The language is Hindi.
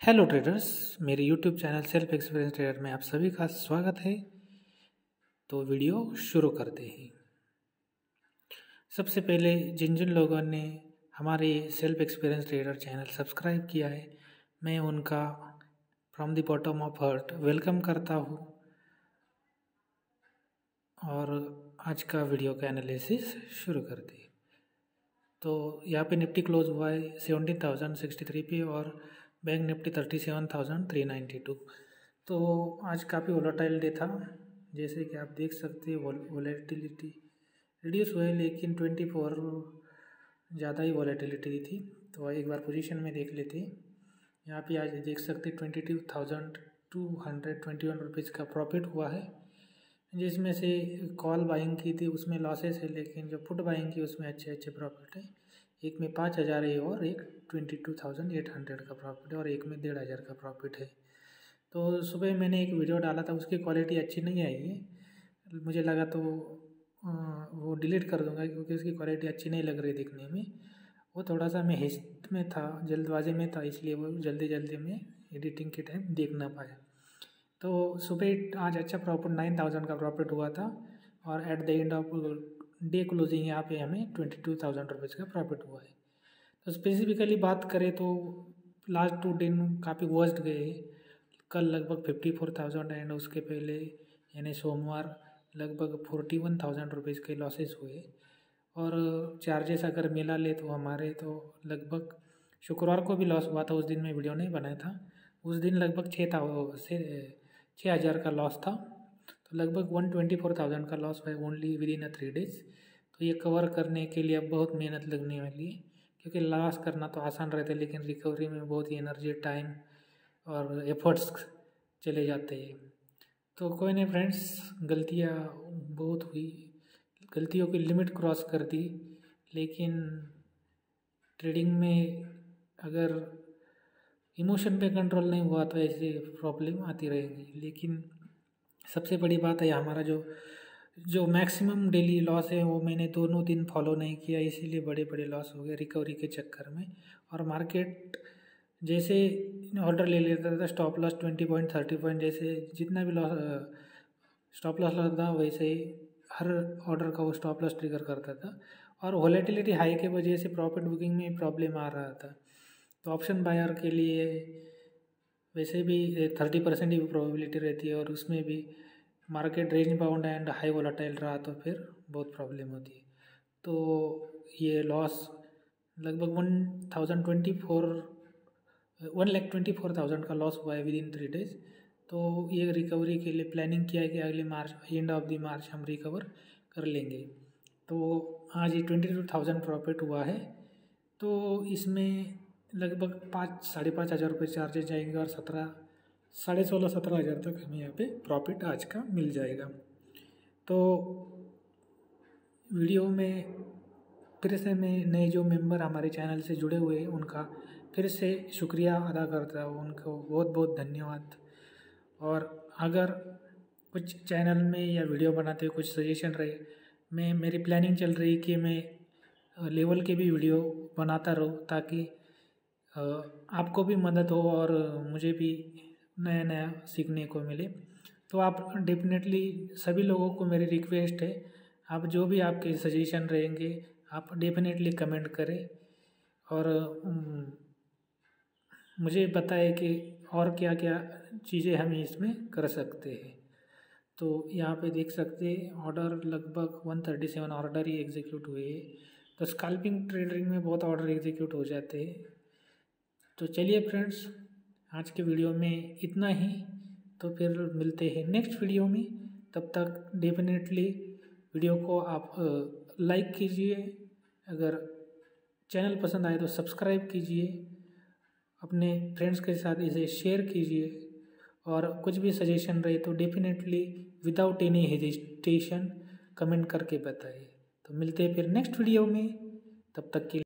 हेलो ट्रेडर्स मेरे YouTube channel self experience trader में आप सभी का स्वागत है। तो वीडियो शुरू करते हैं। सबसे पहले, जिन जिन लोगों ने हमारे self experience trader channel subscribe किया है, मैं उनका from the bottom of heart welcome करता हूँ। और आज का वीडियो का एनालिसिस शुरू करते हैं। तो यहाँ पे निफ्टी क्लोज हुआ है सेवनटीन थाउज़ेंड सिक्सटी थ्री पे और Bank Nifty thirty seven thousand three ninety two. तो आज काफ़ी वोलाटाइल डे था, जैसे कि आप देख सकते हैं वोलेटिलिटी रिड्यूस हुए लेकिन ट्वेंटी फोर ज़्यादा ही वोलेटिलिटी थी। तो एक बार पोजीशन में देख लेते यहाँ पे आज देख सकते twenty two thousand two hundred twenty one rupees का प्रॉफिट हुआ है, जिसमें से कॉल बाइंग की थी, उसमें लॉसेस है, लेकिन जो पुट बाइंग की, उसमें अच्छे अच्छे प्रॉफिट है। एक में पाँच हज़ार है और एक twenty two thousand eight hundred का प्रॉफिट है और एक में डेढ़ हज़ार का प्रॉफिट है। तो सुबह मैंने एक वीडियो डाला था, उसकी क्वालिटी अच्छी नहीं आई है। मुझे लगा तो वो डिलीट कर दूँगा क्योंकि उसकी क्वालिटी अच्छी नहीं लग रही दिखने में। वो थोड़ा सा मैं हेस्ट में था, जल्दबाजी में था, इसलिए वो जल्दी जल्दी में एडिटिंग के टाइम देख ना पाया। तो सुबह आज अच्छा प्रॉफिट नाइन थाउज़ेंड का प्रॉफिट हुआ था और at the end of day closing यहाँ पे हमें ट्वेंटी टू थाउज़ेंड रुपीज़ का प्रॉफिट हुआ है। तो स्पेसिफिकली बात करें तो लास्ट टू दिन काफ़ी वर्स्ट गए। कल लगभग फिफ्टी फोर थाउज़ेंड एंड उसके पहले, यानी सोमवार, लगभग फोर्टी वन थाउज़ेंड रुपीज़ के लॉसेस हुए। और चार्जेस अगर मिला ले तो हमारे तो लगभग, शुक्रवार को भी लॉस हुआ था, उस दिन मैं वीडियो नहीं बनाया था। उस दिन लगभग छः था से छः हज़ार का लॉस था। तो लगभग वन ट्वेंटी फोर थाउज़ेंड का लॉस है only within a three days तो ये कवर करने के लिए अब बहुत मेहनत लगने वाली है, क्योंकि लॉस करना तो आसान रहता है, लेकिन रिकवरी में बहुत ही एनर्जी टाइम और एफर्ट्स चले जाते हैं। तो कोई नहीं फ्रेंड्स गलतियाँ बहुत हुई, गलतियों की लिमिट क्रॉस कर दी, लेकिन ट्रेडिंग में अगर इमोशन पे कंट्रोल नहीं हुआ तो ऐसे प्रॉब्लम आती रहेगी। लेकिन सबसे बड़ी बात है हमारा जो जो मैक्सिमम डेली लॉस है वो मैंने दोनों दिन फॉलो नहीं किया, इसीलिए बड़े बड़े लॉस हो गए रिकवरी के चक्कर में। और मार्केट जैसे ऑर्डर ले लेता था stop loss twenty point thirty point जैसे जितना भी लॉस स्टॉप लॉस लगता था वैसे ही हर ऑर्डर का वो स्टॉप लॉस ट्रिगर करता था। और वॉलेटिलिटी हाई के वजह से प्रॉफिट बुकिंग में प्रॉब्लम आ रहा था। तो ऑप्शन बायर के लिए वैसे भी थर्टी परसेंट ही प्रोबेबिलिटी रहती है और उसमें भी market range bound and high volatile रहा तो फिर बहुत प्रॉब्लम होती है। तो ये लॉस लगभग one thousand twenty four one lakh twenty four thousand का लॉस हुआ है विद इन थ्री डेज़ तो ये रिकवरी के लिए प्लानिंग किया है कि अगले March end of the March हम रिकवर कर लेंगे। तो आज ये ट्वेंटी टू थाउज़ेंड प्रॉफिट हुआ है। तो इसमें लगभग पाँच, साढ़े पाँच हज़ार रुपये चार्जेज जाएँगे और सत्रह, साढ़े सोलह, सत्रह हज़ार तक हमें यहाँ पे प्रॉफिट आज का मिल जाएगा। तो वीडियो में, फिर से मैं, नए जो मेंबर हमारे चैनल से जुड़े हुए हैं, उनका फिर से शुक्रिया अदा करता हूँ। उनको बहुत बहुत धन्यवाद। और अगर कुछ चैनल में या वीडियो बनाते हुए कुछ सजेशन रहे, मैं, मेरी प्लानिंग चल रही कि मैं लेवल के भी वीडियो बनाता रहूँ, ताकि आपको भी मदद हो और मुझे भी नया नया सीखने को मिले। तो आप डेफिनेटली सभी लोगों को मेरी रिक्वेस्ट है। आप जो भी आपके सजेशन रहेंगे, आप डेफिनेटली कमेंट करें। और मुझे बताए कि और क्या क्या चीज़ें हम इसमें कर सकते हैं। तो यहाँ पे देख सकते हैं ऑर्डर लगभग वन थर्टी सेवन ऑर्डर ही एग्जीक्यूट हुए हैं। तो स्कल्पिंग ट्रेडिंग में बहुत ऑर्डर एग्जीक्यूट हो जाते हैं। तो चलिए फ्रेंड्स, आज के वीडियो में इतना ही। तो फिर मिलते हैं नेक्स्ट वीडियो में। तब तक डेफिनेटली वीडियो को आप लाइक कीजिए। अगर चैनल पसंद आए तो सब्सक्राइब कीजिए। अपने फ्रेंड्स के साथ इसे शेयर कीजिए। और कुछ भी सजेशन रहे तो definitely without any hesitation comment करके बताइए। तो मिलते हैं फिर नेक्स्ट वीडियो में। तब तक के